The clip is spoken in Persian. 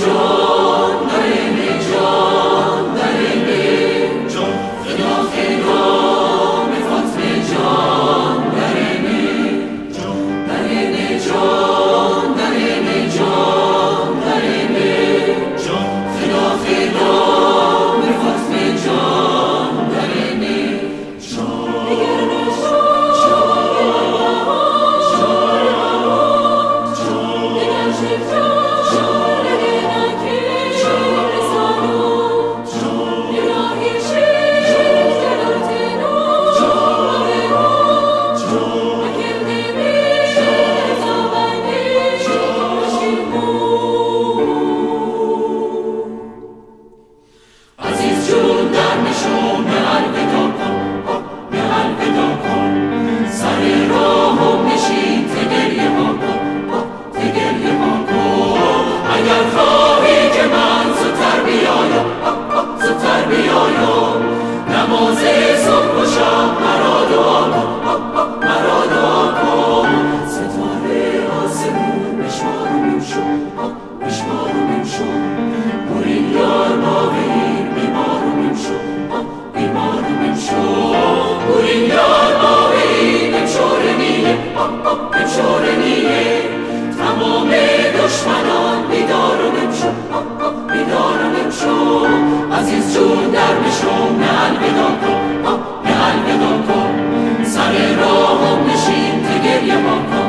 joy. جون درمشون نه الودام کن نه الودام کن سر راهم نشین که ما